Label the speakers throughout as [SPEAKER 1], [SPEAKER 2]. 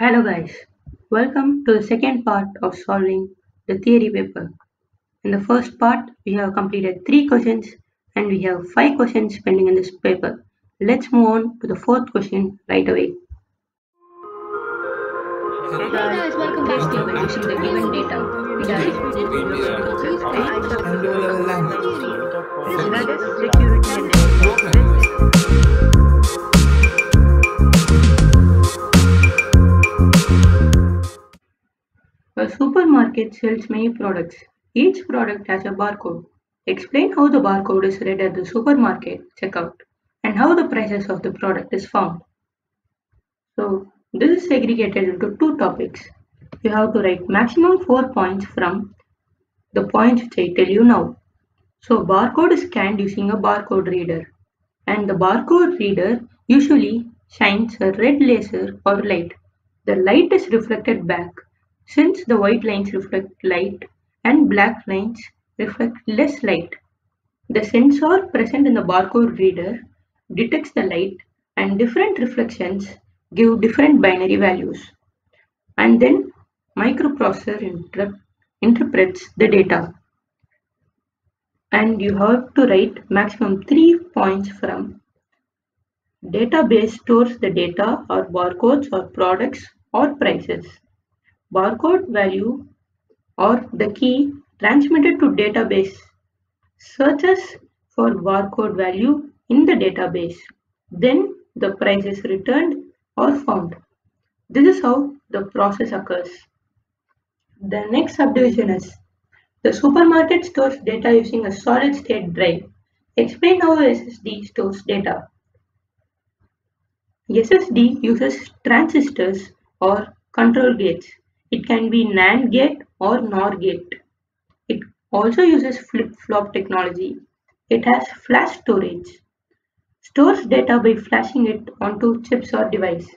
[SPEAKER 1] Hello guys, welcome to the second part of solving the theory paper. In the first part, we have completed three questions and we have five questions pending in this paper. Let's move on to the fourth question right away.
[SPEAKER 2] Hey guys, welcome back to
[SPEAKER 1] the given data. Data security supermarket sells many products. Each product has a barcode. Explain how the barcode is read at the supermarket checkout and how the prices of the product is found. So this is segregated into two topics. You have to write maximum 4 points from the points which I tell you now. So barcode is scanned using a barcode reader and the barcode reader usually shines a red laser or light. The light is reflected back since the white lines reflect light and black lines reflect less light. The sensor present in the barcode reader detects the light and different reflections give different binary values. And then microprocessor inter interprets the data. And you have to write maximum 3 points from database stores the data or barcodes or products or prices. Barcode value or the key transmitted to database searches for barcode value in the database. Then the price is returned or found. This is how the process occurs. The next subdivision is the supermarket stores data using a solid state drive. Explain how SSD stores data. SSD uses transistors or control gates. It can be NAND gate or NOR gate. It also uses flip-flop technology. It has flash storage. Stores data by flashing it onto chips or device.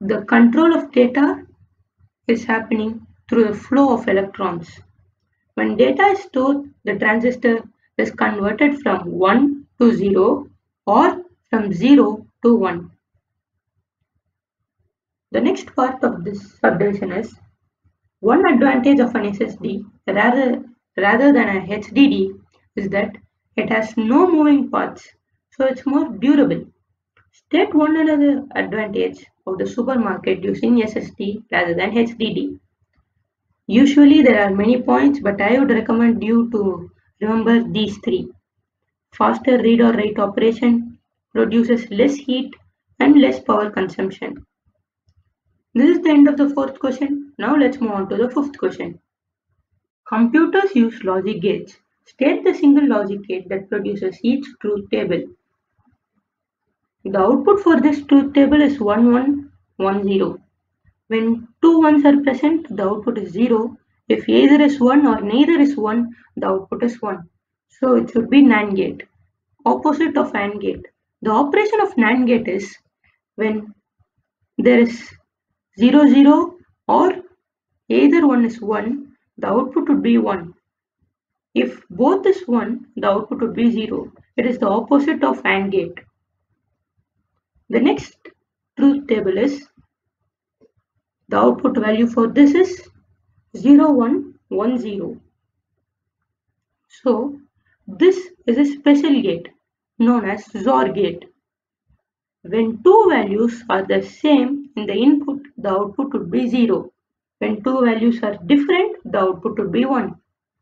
[SPEAKER 1] The control of data is happening through the flow of electrons. When data is stored, the transistor is converted from 1 to 0 or from 0 to 1. The next part of this subdivision is one advantage of an SSD rather, rather than a HDD is that it has no moving parts, so it's more durable. State one another advantage of the supermarket using SSD rather than HDD. Usually there are many points, but I would recommend you to remember these three. Faster read or write operation produces less heat and less power consumption. This is the end of the fourth question. Now let's move on to the fifth question. Computers use logic gates. State the single logic gate that produces each truth table. The output for this truth table is 1110. When two ones are present, the output is 0. If either is 1 or neither is 1, the output is 1. So it should be NAND gate. Opposite of AND gate. The operation of NAND gate is when there is 0 0 or either one is 1, the output would be 1. If both is 1, the output would be 0. It is the opposite of AND gate. The next truth table is the output value for this is 0, 1, 1, 0. So this is a special gate known as XOR gate. When two values are the same in the input, the output would be 0. When two values are different, the output would be 1.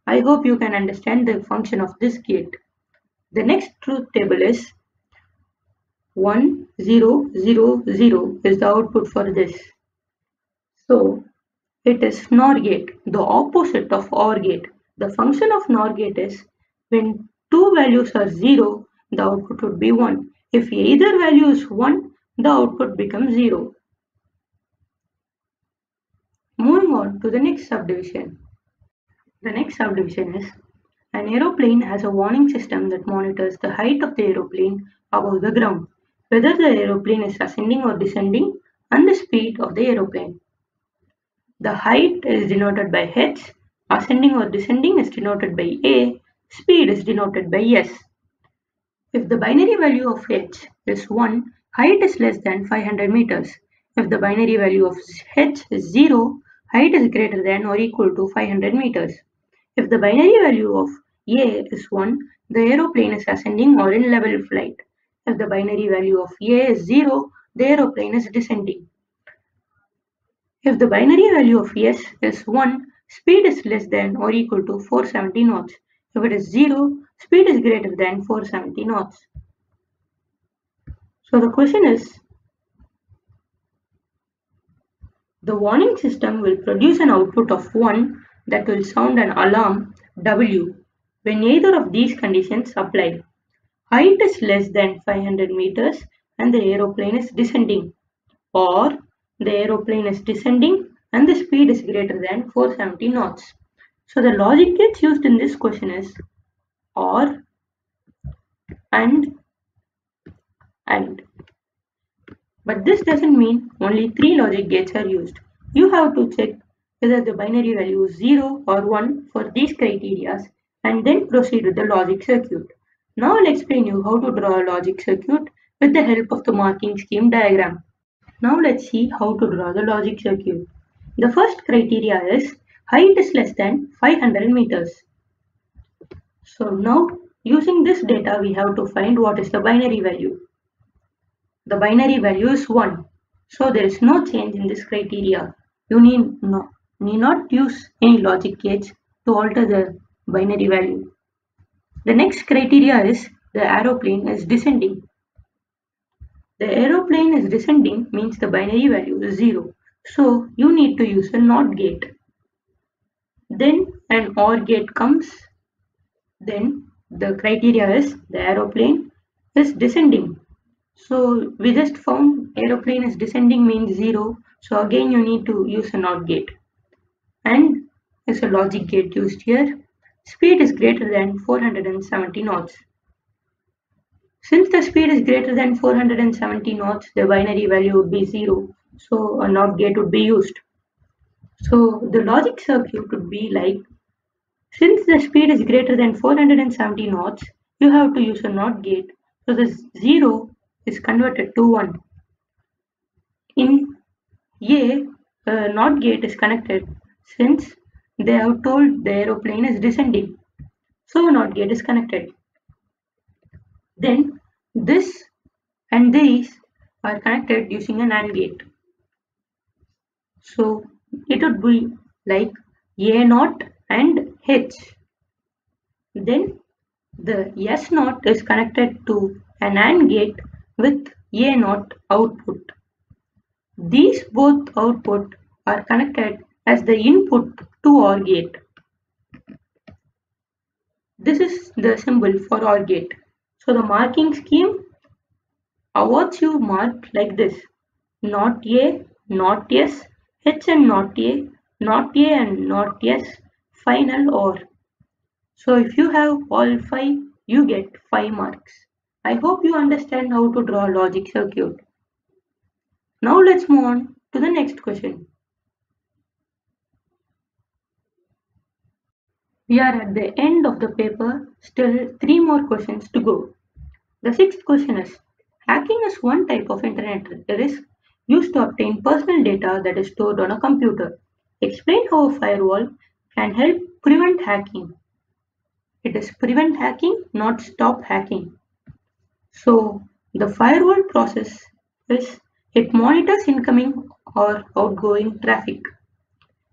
[SPEAKER 1] I hope you can understand the function of this gate. The next truth table is 1, 0, 0, 0 is the output for this. So it is NOR gate, the opposite of OR gate. The function of NOR gate is when two values are 0, the output would be 1. If either value is 1, the output becomes 0. Moving on to the next subdivision. The next subdivision is an aeroplane has a warning system that monitors the height of the aeroplane above the ground, whether the aeroplane is ascending or descending, and the speed of the aeroplane. The height is denoted by h, ascending or descending is denoted by a, speed is denoted by s. If the binary value of h is 1, height is less than 500 meters. if the binary value of h is 0, height is greater than or equal to 500 meters. If the binary value of a is 1, the aeroplane is ascending or in level flight. If the binary value of a is 0, the aeroplane is descending. If the binary value of s is 1, speed is less than or equal to 470 knots. If it is 0, speed is greater than 470 knots. So the question is, the warning system will produce an output of 1 that will sound an alarm W when either of these conditions apply. Height is less than 500 meters and the aeroplane is descending or the aeroplane is descending and the speed is greater than 470 knots. So the logic gates used in this question is or and and. But this doesn't mean only three logic gates are used. You have to check whether the binary value is 0 or 1 for these criteria and then proceed with the logic circuit. Now I'll explain you how to draw a logic circuit with the help of the marking scheme diagram. Now let's see how to draw the logic circuit. The first criteria is height is less than 500 meters. So now using this data we have to find what is the binary value. The binary value is 1. So there is no change in this criteria. You need, no, need not use any logic gates to alter the binary value. The next criteria is the aeroplane is descending. The aeroplane is descending means the binary value is 0. So you need to use a NOT gate. Then an OR gate comes. Then the criteria is the aeroplane is descending. So we just found aeroplane is descending means 0. So again you need to use a NOT gate. And there's a logic gate used here. Speed is greater than 470 knots. Since the speed is greater than 470 knots, the binary value would be 0. So a NOT gate would be used. So the logic circuit would be like, since the speed is greater than 470 knots, you have to use a NOT gate. So the 0 is converted to 1. In A, a NOT gate is connected since they have told the aeroplane is descending. So a NOT gate is connected. Then this and these are connected using an AND gate. So it would be like A naught and H. Then the S naught is connected to an AND gate with A naught output. These both output are connected as the input to OR gate. This is the symbol for OR gate. So the marking scheme awards you mark like this. Not A, not S, H and not A, not A and not S, final OR. So if you have all 5, you get 5 marks. I hope you understand how to draw logic circuit. Now let's move on to the next question. We are at the end of the paper, still 3 more questions to go. The sixth question is, hacking is one type of internet risk used to obtain personal data that is stored on a computer. Explain how a firewall can help prevent hacking. It is prevent hacking, not stop hacking. So the firewall process is it monitors incoming or outgoing traffic.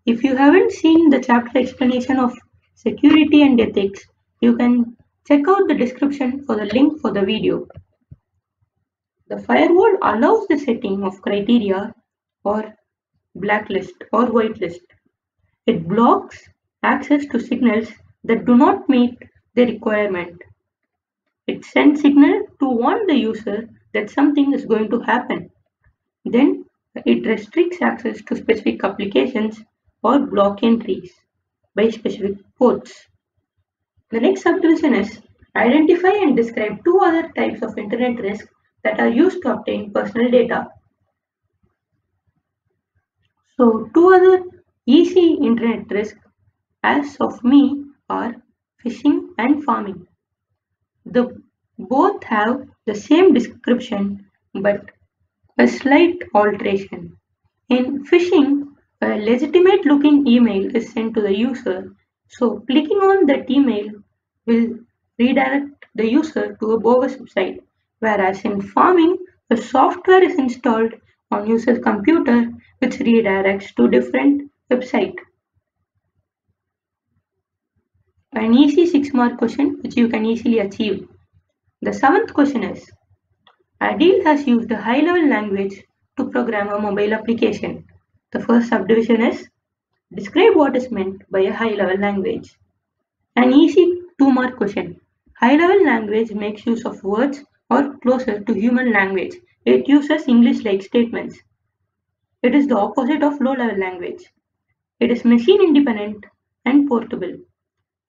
[SPEAKER 1] If you haven't seen the chapter explanation of security and ethics, you can check out the description for the link for the video. The firewall allows the setting of criteria or blacklist or whitelist. It blocks access to signals that do not meet the requirement. It sends signal to warn the user that something is going to happen. Then it restricts access to specific applications or block entries by specific ports. The next subdivision is identify and describe two other types of internet risk that are used to obtain personal data. So two other easy internet risks as of me are phishing and pharming. The both have the same description but a slight alteration. In phishing, a legitimate looking email is sent to the user, so clicking on that email will redirect the user to a bogus website, whereas in pharming, the software is installed on user's computer which redirects to different website. An easy 6 mark question which you can easily achieve. The seventh question is Adil has used a high level language to program a mobile application. The first subdivision is Describe what is meant by a high level language. An easy 2 mark question. High level language makes use of words or closer to human language. It uses English like statements. It is the opposite of low level language. It is machine independent and portable.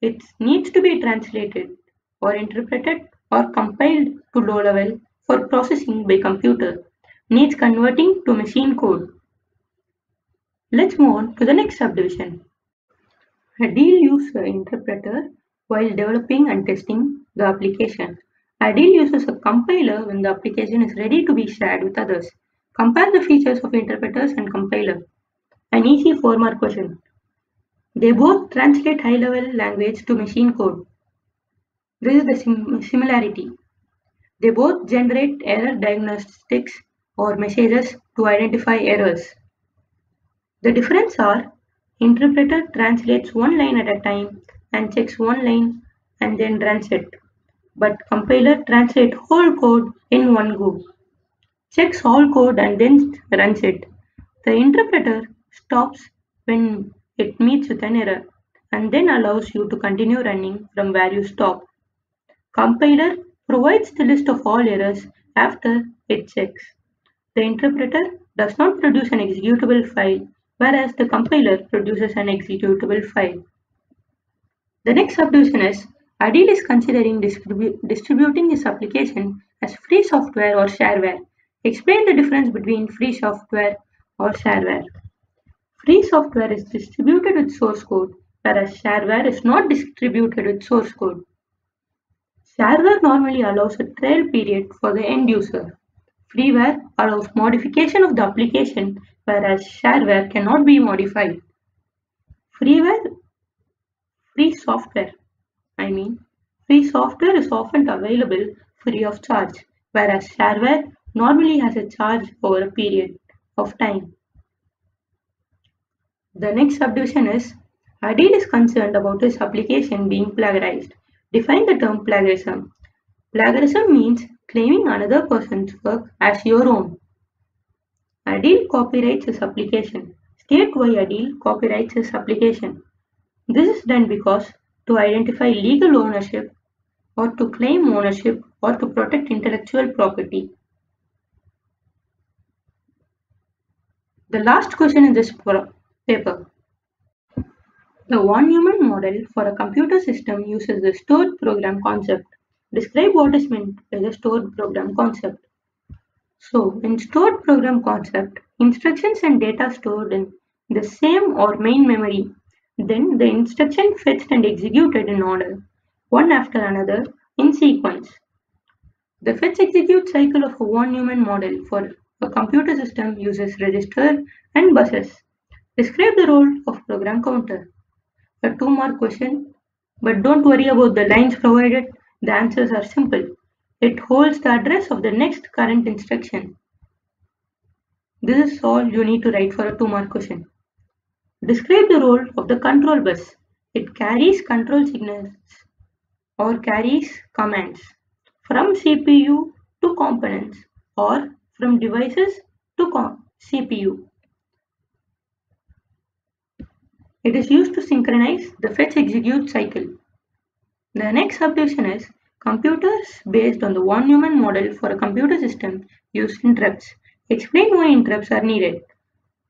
[SPEAKER 1] It needs to be translated or interpreted or compiled to low level for processing by computer. Needs converting to machine code. Let's move on to the next subdivision. Uses an interpreter while developing and testing the application. Adil uses a compiler when the application is ready to be shared with others. Compare the features of interpreters and compiler. An easy 4 mark question. They both translate high level language to machine code. This is the sim similarity. They both generate error diagnostics or messages to identify errors. The difference are interpreter translates one line at a time and checks one line and then runs it. But compiler translates whole code in one go. Checks all code and then runs it. The interpreter stops when it meets with an error and then allows you to continue running from where you stop. Compiler provides the list of all errors after it checks. The interpreter does not produce an executable file whereas the compiler produces an executable file. The next subdivision is Adil is considering distribu distributing his application as free software or shareware. Explain the difference between free software or shareware. Free software is distributed with source code, whereas shareware is not distributed with source code. Shareware normally allows a trial period for the end user. Freeware allows modification of the application, whereas shareware cannot be modified. Freeware, free software, I mean, free software is often available free of charge, whereas shareware normally has a charge over a period of time. The next subdivision is Adil is concerned about his application being plagiarized. Define the term plagiarism. Plagiarism means claiming another person's work as your own. Adil copyrights his application. State why Adil copyrights his application. This is done because to identify legal ownership or to claim ownership or to protect intellectual property. The last question in this paper. The von Neumann model for a computer system uses the stored program concept. Describe what is meant by the stored program concept. So, in stored program concept, instructions and data stored in the same or main memory. Then the instruction fetched and executed in order, one after another, in sequence. The fetch execute cycle of a von Neumann model for a computer system uses register and buses. Describe the role of program counter. A two mark question, but don't worry about the lines provided, the answers are simple. It holds the address of the next current instruction. This is all you need to write for a two mark question. Describe the role of the control bus. It carries control signals or carries commands from CPU to components or from devices to CPU. It is used to synchronize the fetch execute cycle. The next subdivision is computers based on the von Neumann model for a computer system use interrupts. Explain why interrupts are needed.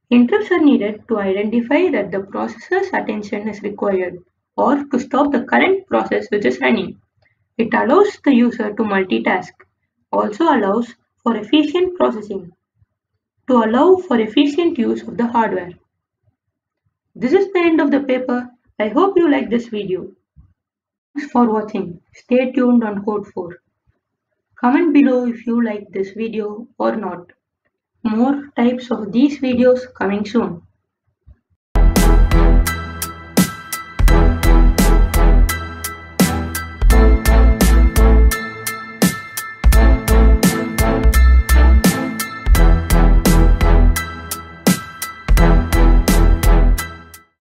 [SPEAKER 1] Interrupts are needed to identify that the processor's attention is required or to stop the current process which is running. It allows the user to multitask, also allows for efficient processing, to allow for efficient use of the hardware. This is the end of the paper. I hope you like this video. Thanks for watching. Stay tuned on Code 4. Comment below if you like this video or not. more types of these videos coming soon.